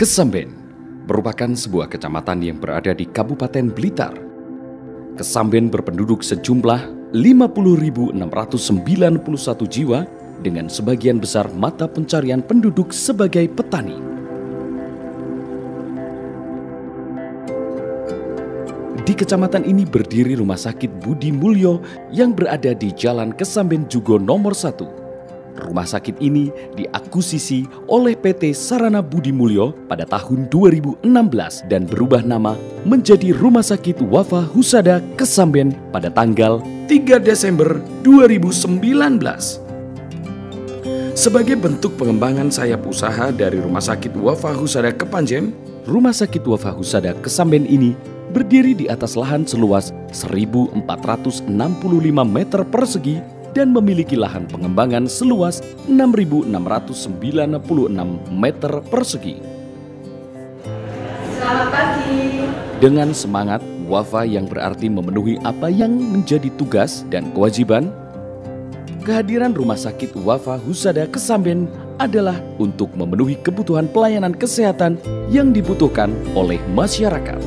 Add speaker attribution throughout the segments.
Speaker 1: Kesamben merupakan sebuah kecamatan yang berada di Kabupaten Blitar. Kesamben berpenduduk sejumlah 50.691 jiwa dengan sebagian besar mata pencarian penduduk sebagai petani. Di kecamatan ini berdiri Rumah Sakit Budi Mulyo yang berada di Jalan Kesamben Jugo nomor 1 Rumah sakit ini diakusisi oleh PT Sarana Budi Mulyo pada tahun 2016 dan berubah nama menjadi Rumah Sakit Wafa Husada Kesamben pada tanggal 3 Desember 2019. Sebagai bentuk pengembangan sayap usaha dari Rumah Sakit Wafa Husada Kepanjen, Rumah Sakit Wafa Husada Kesamben ini berdiri di atas lahan seluas 1.465 meter persegi dan memiliki lahan pengembangan seluas 6.696 meter persegi.
Speaker 2: Selamat pagi.
Speaker 1: Dengan semangat wafa yang berarti memenuhi apa yang menjadi tugas dan kewajiban, kehadiran Rumah Sakit Wafa Husada Kesamben adalah untuk memenuhi kebutuhan pelayanan kesehatan yang dibutuhkan oleh masyarakat.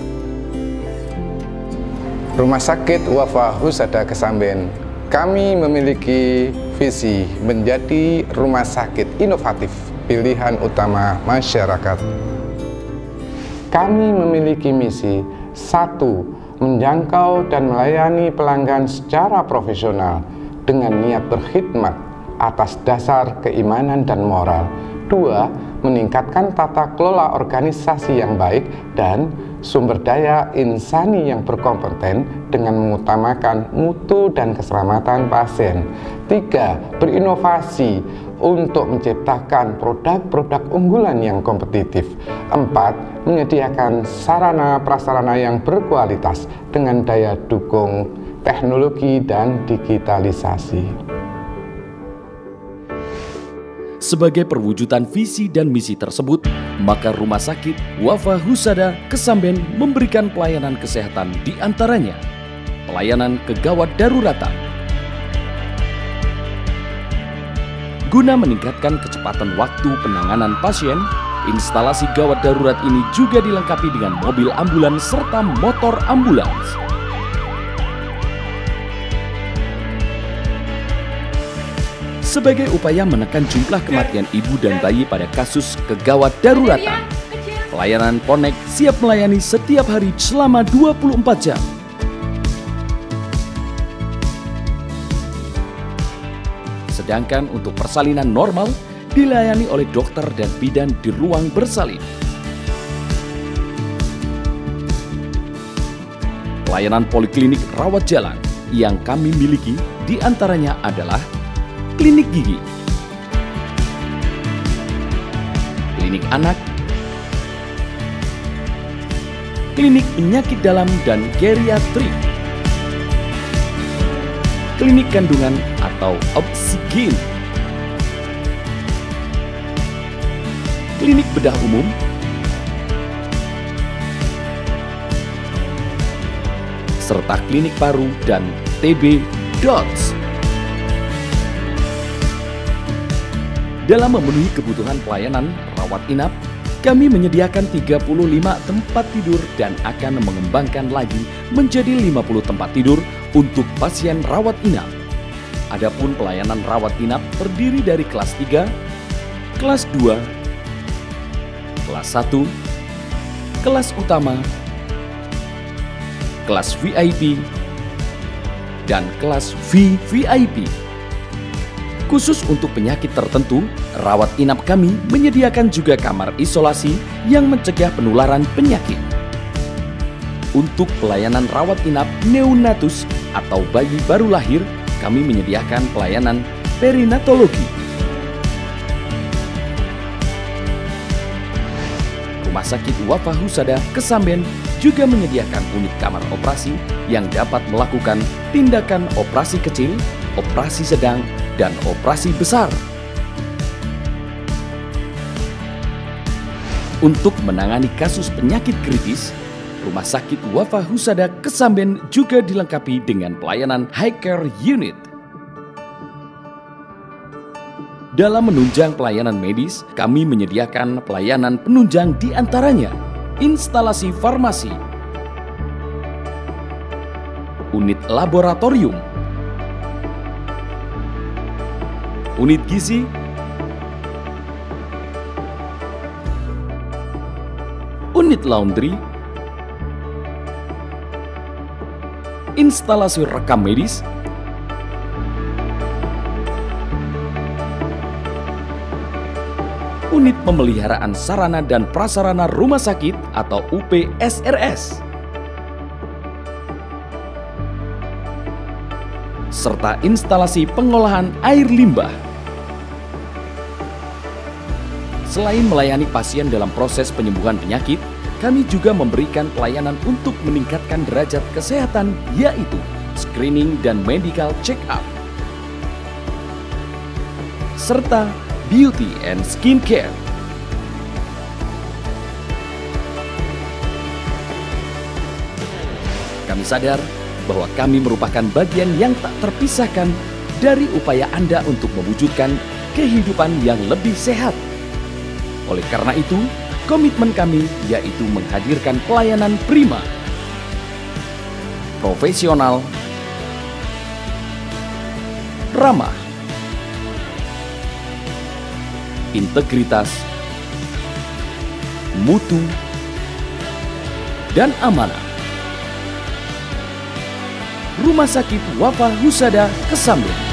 Speaker 3: Rumah Sakit Wafa Husada Kesamben kami memiliki visi menjadi rumah sakit inovatif pilihan utama masyarakat. Kami memiliki misi satu, menjangkau dan melayani pelanggan secara profesional dengan niat berkhidmat atas dasar keimanan dan moral. Dua, meningkatkan tata kelola organisasi yang baik dan sumber daya insani yang berkompeten dengan mengutamakan mutu dan keselamatan pasien. Tiga, berinovasi untuk menciptakan produk-produk unggulan yang kompetitif. Empat, menyediakan sarana prasarana yang berkualitas dengan daya dukung teknologi dan digitalisasi.
Speaker 1: Sebagai perwujudan visi dan misi tersebut, maka Rumah Sakit Wafa Husada Kesamben memberikan pelayanan kesehatan di antaranya pelayanan kegawat daruratan. Guna meningkatkan kecepatan waktu penanganan pasien, instalasi gawat darurat ini juga dilengkapi dengan mobil ambulans serta motor ambulans. Sebagai upaya menekan jumlah kematian ibu dan bayi pada kasus kegawat daruratan. Pelayanan Ponek siap melayani setiap hari selama 24 jam. Sedangkan untuk persalinan normal dilayani oleh dokter dan bidan di ruang bersalin. Pelayanan poliklinik rawat jalan yang kami miliki di antaranya adalah klinik gigi, klinik anak, klinik penyakit dalam dan geriatrik, klinik kandungan atau oksigen, klinik bedah umum, serta klinik paru dan TB DOTS. Dalam memenuhi kebutuhan pelayanan rawat inap, kami menyediakan 35 tempat tidur dan akan mengembangkan lagi menjadi 50 tempat tidur untuk pasien rawat inap. Adapun pelayanan rawat inap terdiri dari kelas 3, kelas 2, kelas 1, kelas utama, kelas VIP, dan kelas VVIP. Khusus untuk penyakit tertentu, rawat inap kami menyediakan juga kamar isolasi yang mencegah penularan penyakit. Untuk pelayanan rawat inap neonatus atau bayi baru lahir, kami menyediakan pelayanan perinatologi. Rumah Sakit Wafa Husada Kesamben juga menyediakan unit kamar operasi yang dapat melakukan tindakan operasi kecil, operasi sedang, dan operasi besar. Untuk menangani kasus penyakit kritis, Rumah Sakit Wafa Husada Kesamben juga dilengkapi dengan pelayanan High Care Unit. Dalam menunjang pelayanan medis, kami menyediakan pelayanan penunjang di antaranya instalasi farmasi, unit laboratorium, unit gizi, unit laundry, instalasi rekam medis, unit pemeliharaan sarana dan prasarana rumah sakit atau UPSRS, serta instalasi pengolahan air limbah. Selain melayani pasien dalam proses penyembuhan penyakit, kami juga memberikan pelayanan untuk meningkatkan derajat kesehatan yaitu screening dan medical check-up. Serta beauty and skincare. Kami sadar bahwa kami merupakan bagian yang tak terpisahkan dari upaya Anda untuk mewujudkan kehidupan yang lebih sehat. Oleh karena itu, komitmen kami yaitu menghadirkan pelayanan prima, profesional, ramah, integritas, mutu, dan amanah. Rumah Sakit Wafa Husada Kesamben